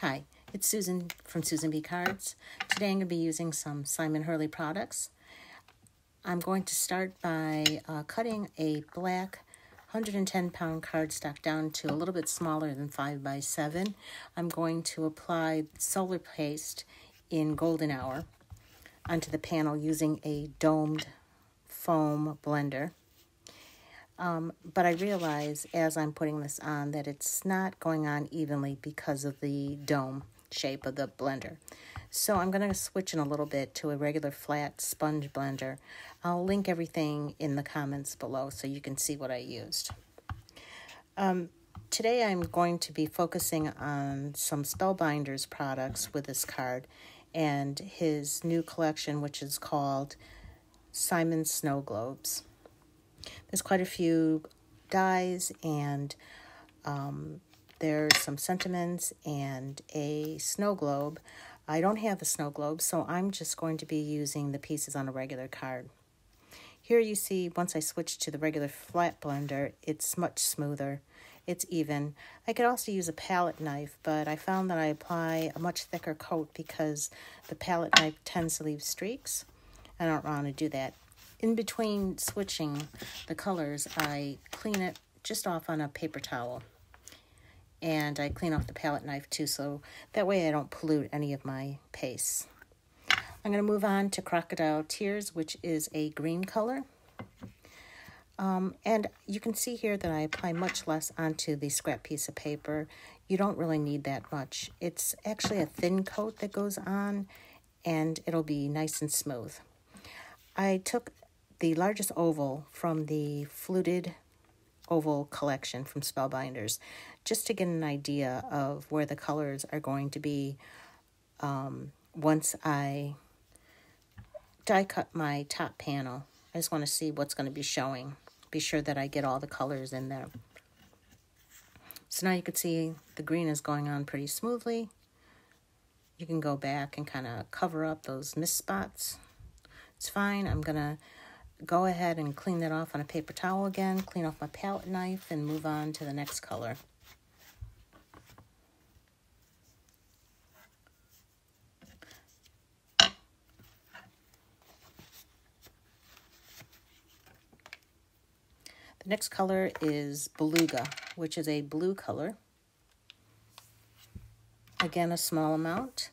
Hi, it's Susan from Susan B Cards. Today I'm going to be using some Simon Hurley products. I'm going to start by uh, cutting a black 110 pound cardstock down to a little bit smaller than 5 by 7 I'm going to apply solar paste in golden hour onto the panel using a domed foam blender. Um, but I realize as I'm putting this on that it's not going on evenly because of the dome shape of the blender. So I'm going to switch in a little bit to a regular flat sponge blender. I'll link everything in the comments below so you can see what I used. Um, today I'm going to be focusing on some Spellbinders products with this card and his new collection which is called Simon Snow Globes. There's quite a few dies and um, there's some sentiments and a snow globe. I don't have the snow globe, so I'm just going to be using the pieces on a regular card. Here you see, once I switch to the regular flat blender, it's much smoother. It's even. I could also use a palette knife, but I found that I apply a much thicker coat because the palette knife tends to leave streaks. I don't want to do that in between switching the colors, I clean it just off on a paper towel. And I clean off the palette knife too, so that way I don't pollute any of my pastes. I'm going to move on to Crocodile Tears, which is a green color. Um, and you can see here that I apply much less onto the scrap piece of paper. You don't really need that much. It's actually a thin coat that goes on, and it'll be nice and smooth. I took the largest oval from the fluted oval collection from Spellbinders, just to get an idea of where the colors are going to be um, once I die cut my top panel. I just want to see what's going to be showing. Be sure that I get all the colors in there. So now you can see the green is going on pretty smoothly. You can go back and kind of cover up those missed spots. It's fine. I'm going to go ahead and clean that off on a paper towel again, clean off my palette knife, and move on to the next color. The next color is Beluga, which is a blue color. Again, a small amount.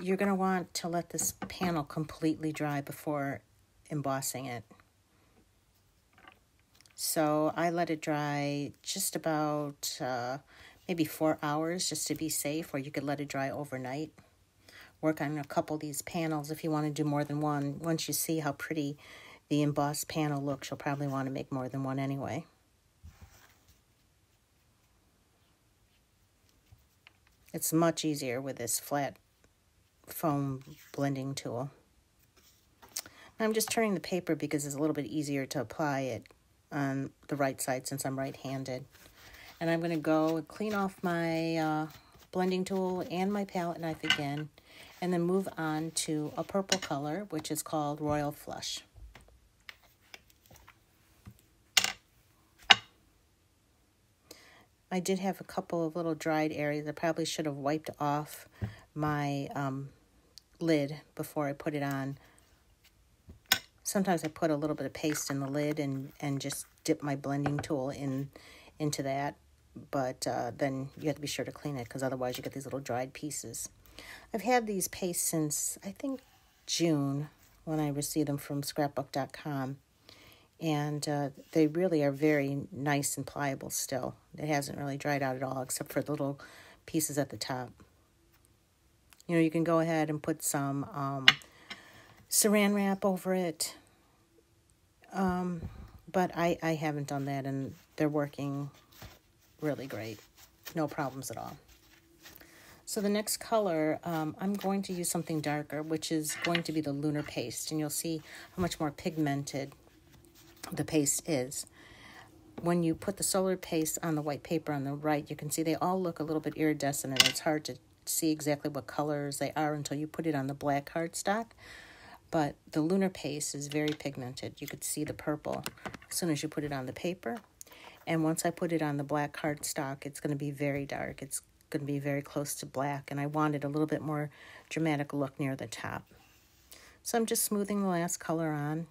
You're going to want to let this panel completely dry before embossing it. So I let it dry just about uh, maybe four hours just to be safe, or you could let it dry overnight. Work on a couple of these panels if you want to do more than one. Once you see how pretty the embossed panel looks, you'll probably want to make more than one anyway. It's much easier with this flat foam blending tool. I'm just turning the paper because it's a little bit easier to apply it on the right side since I'm right-handed. And I'm going to go clean off my uh, blending tool and my palette knife again and then move on to a purple color which is called Royal Flush. I did have a couple of little dried areas. I probably should have wiped off my um, lid before I put it on sometimes I put a little bit of paste in the lid and, and just dip my blending tool in into that. But uh, then you have to be sure to clean it because otherwise you get these little dried pieces. I've had these pastes since, I think, June when I received them from scrapbook.com. And uh, they really are very nice and pliable still. It hasn't really dried out at all except for the little pieces at the top. You know, you can go ahead and put some um, saran wrap over it. Um, but I, I haven't done that, and they're working really great. No problems at all. So the next color, um, I'm going to use something darker, which is going to be the Lunar Paste, and you'll see how much more pigmented the paste is. When you put the solar paste on the white paper on the right, you can see they all look a little bit iridescent, and it's hard to see exactly what colors they are until you put it on the black cardstock but the lunar paste is very pigmented. You could see the purple as soon as you put it on the paper. And once I put it on the black cardstock, it's going to be very dark. It's going to be very close to black, and I wanted a little bit more dramatic look near the top. So I'm just smoothing the last color on.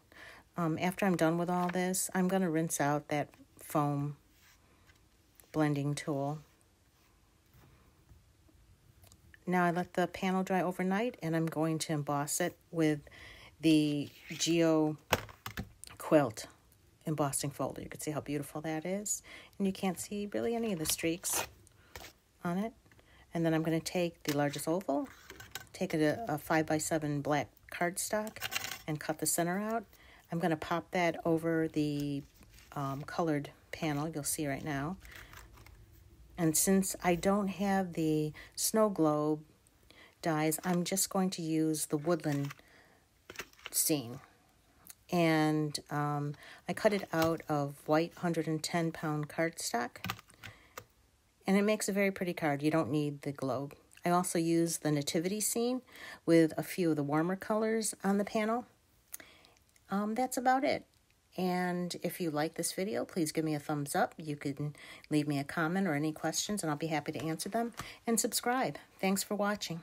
Um, after I'm done with all this, I'm going to rinse out that foam blending tool. Now I let the panel dry overnight and I'm going to emboss it with the Geo Quilt embossing folder. You can see how beautiful that is. And you can't see really any of the streaks on it. And then I'm going to take the largest oval, take a, a 5 by 7 black cardstock and cut the center out. I'm going to pop that over the um, colored panel you'll see right now. And since I don't have the snow globe dies, I'm just going to use the woodland scene. And um, I cut it out of white 110 pound cardstock. And it makes a very pretty card. You don't need the globe. I also use the nativity scene with a few of the warmer colors on the panel. Um, that's about it. And if you like this video, please give me a thumbs up. You can leave me a comment or any questions, and I'll be happy to answer them. And subscribe. Thanks for watching.